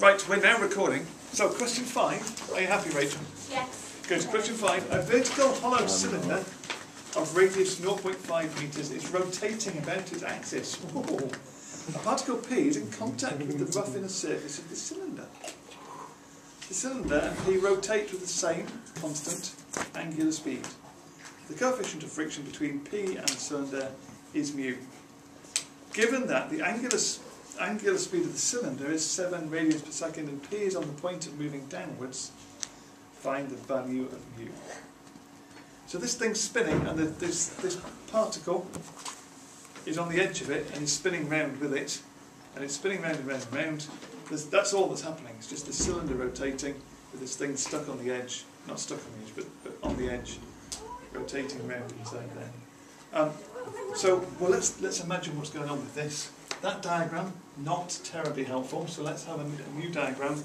Right, we're now recording. So, question five. Are you happy, Rachel? Yes. Good. Question five. A vertical hollow cylinder of radius 0.5 metres is rotating about its axis. Ooh. A particle P is in contact with the rough inner surface of the cylinder. The cylinder and P rotate with the same constant angular speed. The coefficient of friction between P and the cylinder is mu. Given that the angular, angular speed of the cylinder is 7 radians per second and P is on the point of moving downwards, find the value of mu. So this thing's spinning and the, this, this particle is on the edge of it and is spinning round with it and it's spinning round and round and round. There's, that's all that's happening. It's just the cylinder rotating with this thing stuck on the edge, not stuck on the edge, but, but on the edge, rotating round inside there. Um, so, well, let's let's imagine what's going on with this. That diagram not terribly helpful. So let's have a, new diagram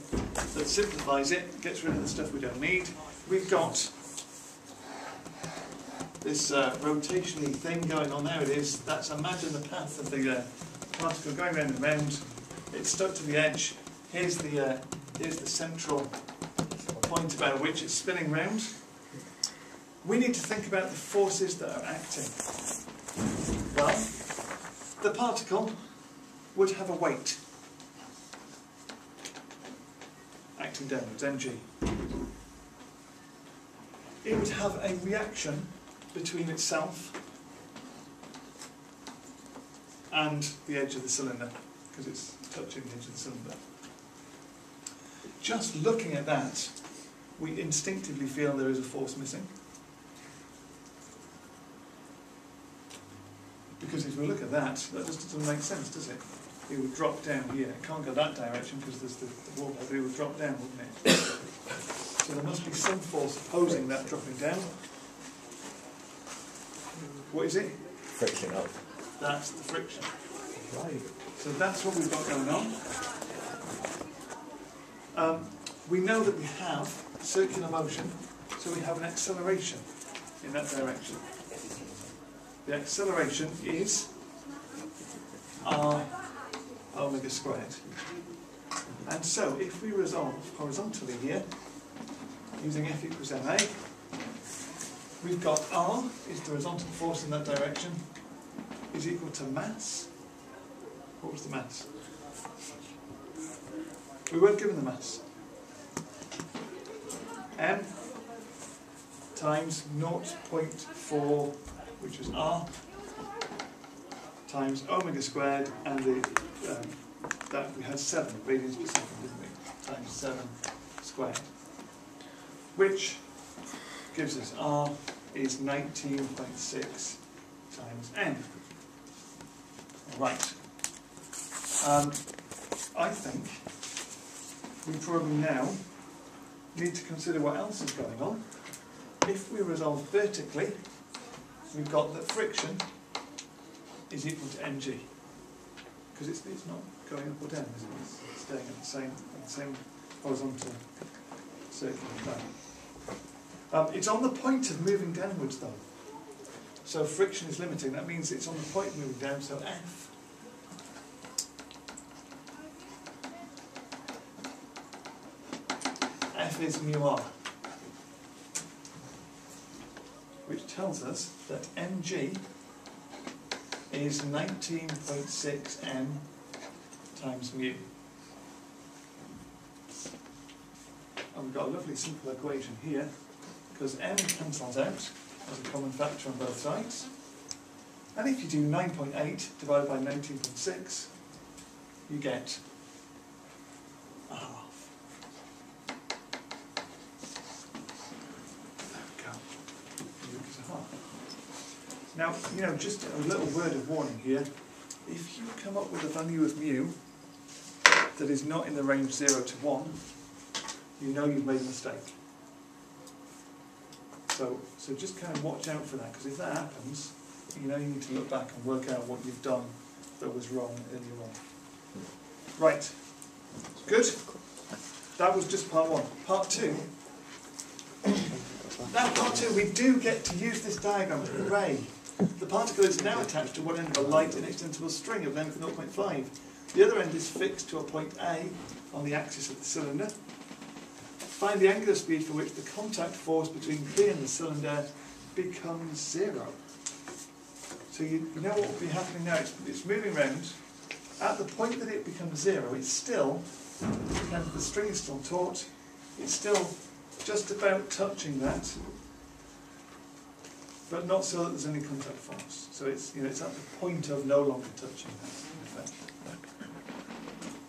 that simplifies it, gets rid of the stuff we don't need. We've got this uh, thing going on there. It is. That's imagine the path of the uh, particle going round and round. It's stuck to the edge. Here's the uh, here's the central point about which it's spinning round. We need to think about the forces that are acting. Well, the particle would have a weight acting downwards, mg. It would have a reaction between itself and the edge of the cylinder, because it's touching the edge of the cylinder. Just looking at that, we instinctively feel there is a force missing. Because if we look at that, that just doesn't make sense, does it? It would drop down here. It can't go that direction because there's the, the wall there, but it would drop down, wouldn't it? so there must be some force opposing that dropping down. What is it? friction up. That's the friction. Right. So that's what we've got going on. Um, we know that we have circular motion, so we have an acceleration in that direction. The acceleration is r omega squared. And so if we resolve horizontally here, using F equals ma, we've got r is the horizontal force in that direction, is equal to mass. What was the mass? We weren't given the mass. M times 0.4, which was R, times omega squared, and the um, that we had 7 radians per second, didn't we? Times 7 squared. Which gives us R is 19.6 times N. Right. Um, I think we probably now need to consider what else is going on. If we resolve vertically, we've got that friction is equal to mg. Because it's, it's not going up or down, is it? It's staying at the same, at the same horizontal circular plane. Um, it's on the point of moving downwards though. So friction is limiting, that means it's on the point of moving down, so F F is mu r, which tells us that mg is 19.6 m times mu. And we've got a lovely simple equation here, because m cancels out as a common factor on both sides. And if you do 9.8 divided by 19.6, you get a half. There we go. You get a half. Now, you know, just a little word of warning here. If you come up with a value of mu that is not in the range 0 to 1, you know you've made a mistake. So, so just kind of watch out for that, because if that happens, you know you need to look back and work out what you've done that was wrong earlier on. Right. Good. That was just part one. Part two. Now, part two, we do get to use this diagram. Hooray! The particle is now attached to one end of a light and inextensible string of length 0.5. The other end is fixed to a point A on the axis of the cylinder. Find the angular speed for which the contact force between B and the cylinder becomes zero. So you, know what will be happening now, it's, it's moving round. At the point that it becomes zero, it's still, the string is still taut, it's still just about touching that, but not so that there's any contact force. So it's, you know, it's at the point of no longer touching that.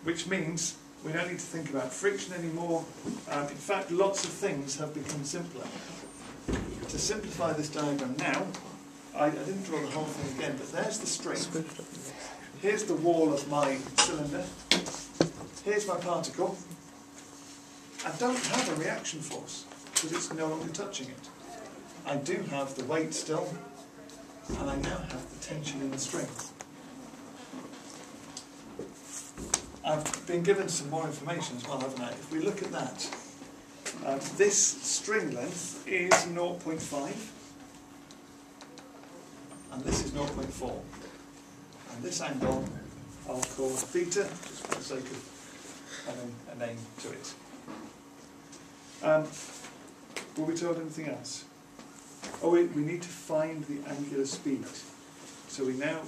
Which means we don't need to think about friction anymore. Um, in fact, lots of things have become simpler. To simplify this diagram now, I, I didn't draw the whole thing again, but there's the string. Here's the wall of my cylinder. Here's my particle. I don't have a reaction force because it's no longer touching it. I do have the weight still, and I now have the tension in the string. I've been given some more information as well, haven't I? If we look at that, um, this string length is 0.5, and this is 0.4. And this angle I'll call theta, just for the sake of having a name to it. Um, were we told anything else? Oh, we, we need to find the angular speed. So we now,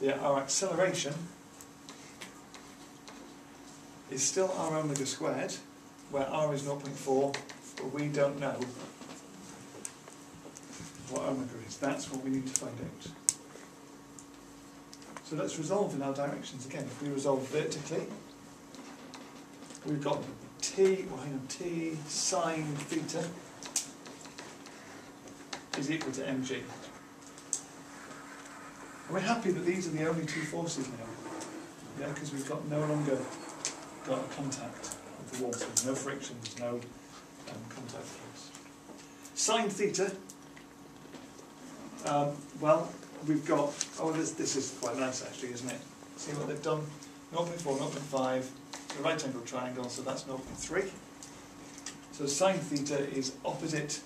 the, our acceleration is still r omega squared, where r is 0.4, but we don't know what omega is. That's what we need to find out. So let's resolve in our directions again. If we resolve vertically, we've got t, well hang on, t sine theta is equal to mg. Are we happy that these are the only two forces now? Yeah, because we've got no longer got a contact with the there's no friction, there's no um, contact force. Sine theta, um, well, we've got, oh, this, this is quite nice actually, isn't it? See what they've done? 0.4, 0.5, the right angle triangle, so that's 0.3. So sine theta is opposite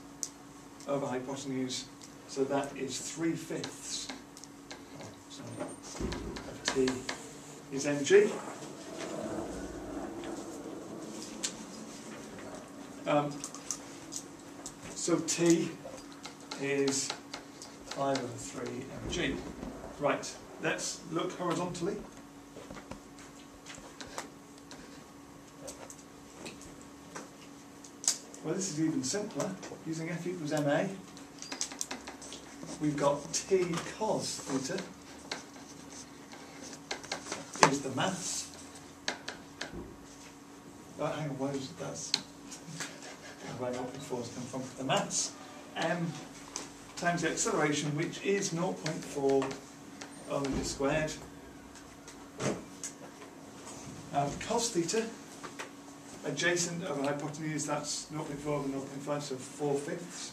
over hypotenuse, so that is 3 fifths sorry, of t is mg. Um, so t is 5 over 3 mg. Right, let's look horizontally. Well, this is even simpler. Using F equals ma, we've got t cos theta is the mass. Oh, hang on, where it? That's where the opposite force come from. The mass m times the acceleration, which is 0.4 omega squared. Um, cos theta, adjacent over hypotenuse, that's 0.4 over 0.5, so 4 fifths.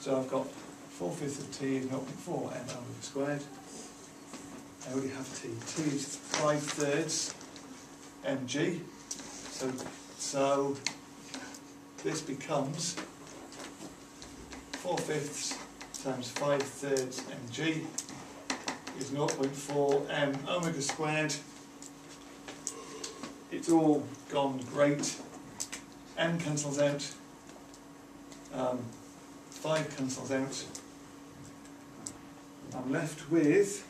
So I've got 4 fifths of t is 0.4 m omega squared. I already have t. t is 5 thirds mg. So so this becomes 4 fifths times 5 thirds mg is 0.4 m omega squared. It's all gone great. m cancels out. Um, 5 cancels out. I'm left with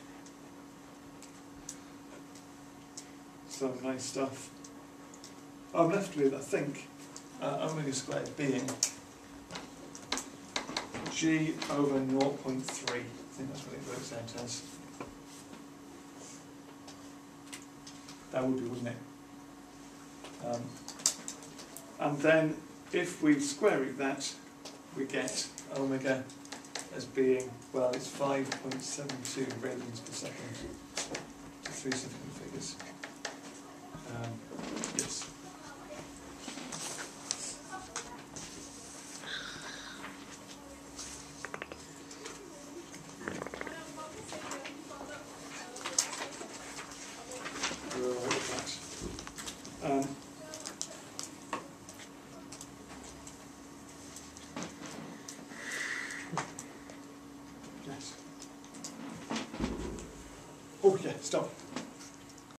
some nice stuff. I'm left with, I think, uh, omega squared being g over 0.3. I think that's what it works out as. That would be, wouldn't it? Um, and then if we square root that, we get omega as being, well, it's 5.72 radians per second. So three significant figures. Um,